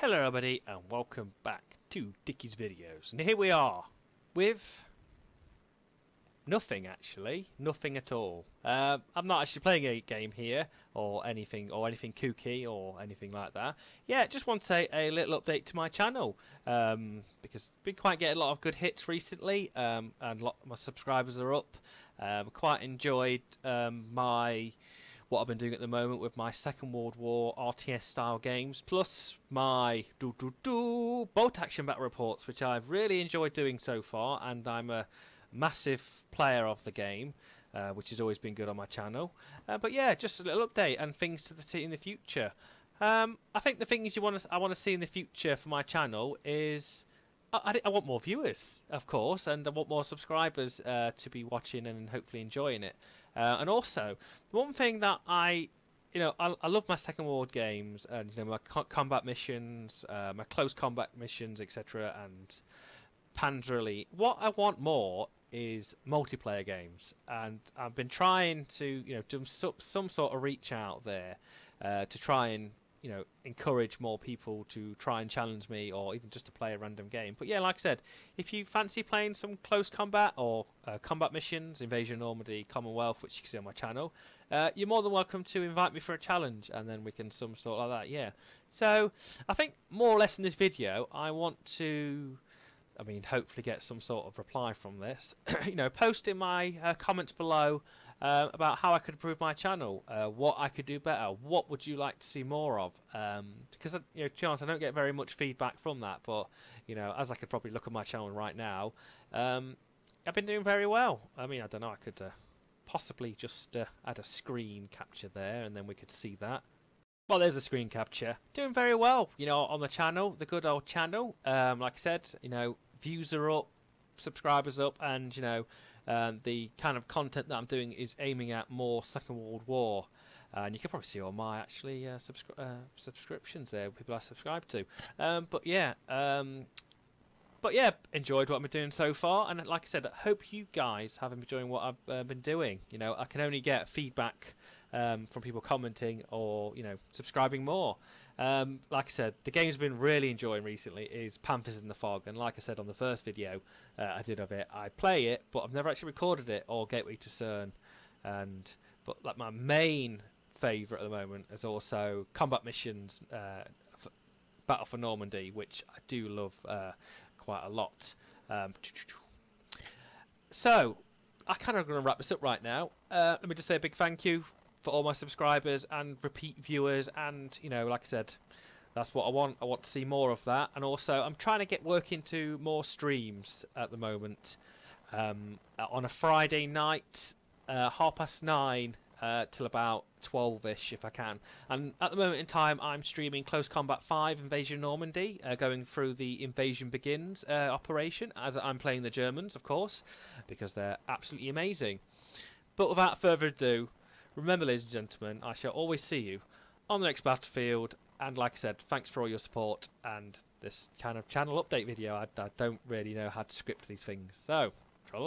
Hello everybody and welcome back to Dickie's Videos and here we are with nothing actually, nothing at all. Uh, I'm not actually playing a game here or anything or anything kooky or anything like that. Yeah, just want to say a little update to my channel um, because I've been quite getting a lot of good hits recently um, and lot my subscribers are up. Um, quite enjoyed um, my what I've been doing at the moment with my Second World War RTS style games, plus my do do do bolt action battle reports, which I've really enjoyed doing so far, and I'm a massive player of the game, uh, which has always been good on my channel. Uh, but yeah, just a little update and things to see in the future. Um, I think the things you want to I want to see in the future for my channel is I, I, want more viewers, of course, and I want more subscribers uh, to be watching and hopefully enjoying it. Uh, and also, one thing that I, you know, I, I love my second world games and you know my co combat missions, uh, my close combat missions, etc. And Panzer Elite. What I want more is multiplayer games, and I've been trying to, you know, do some, some sort of reach out there uh, to try and you know encourage more people to try and challenge me or even just to play a random game but yeah like i said if you fancy playing some close combat or uh, combat missions invasion normandy commonwealth which you can see on my channel uh, you're more than welcome to invite me for a challenge and then we can some sort like that yeah so i think more or less in this video i want to I mean, hopefully get some sort of reply from this. you know, post in my uh, comments below uh, about how I could improve my channel, uh, what I could do better, what would you like to see more of? Um, because you know, chance I don't get very much feedback from that, but you know, as I could probably look at my channel right now, um, I've been doing very well. I mean, I don't know, I could uh, possibly just uh, add a screen capture there, and then we could see that. Well, there's the screen capture. Doing very well, you know, on the channel, the good old channel. Um, like I said, you know, views are up, subscribers up, and you know um, the kind of content that I'm doing is aiming at more Second World War. Uh, and you can probably see all my actually uh, subscri uh, subscriptions there, people I subscribe to. Um, but yeah, um, but yeah, enjoyed what been doing so far, and like I said, I hope you guys have enjoying what I've uh, been doing. You know, I can only get feedback um, from people commenting or you know subscribing more. Um, like I said, the game's been really enjoying recently is Panthers in the Fog, and like I said on the first video uh, I did of it, I play it, but I've never actually recorded it or Gateway to Caen, and but like my main favourite at the moment is also combat missions. Uh, Battle for Normandy, which I do love uh, quite a lot. Um, so, I kind of going to wrap this up right now. Uh, let me just say a big thank you for all my subscribers and repeat viewers, and you know, like I said, that's what I want. I want to see more of that, and also I'm trying to get work into more streams at the moment. Um, on a Friday night, uh, half past nine uh, till about 12ish if I can. And at the moment in time, I'm streaming Close Combat 5 Invasion Normandy, uh, going through the Invasion Begins uh, operation, as I'm playing the Germans, of course, because they're absolutely amazing. But without further ado, remember, ladies and gentlemen, I shall always see you on the next battlefield. And like I said, thanks for all your support and this kind of channel update video. I, I don't really know how to script these things. So, tra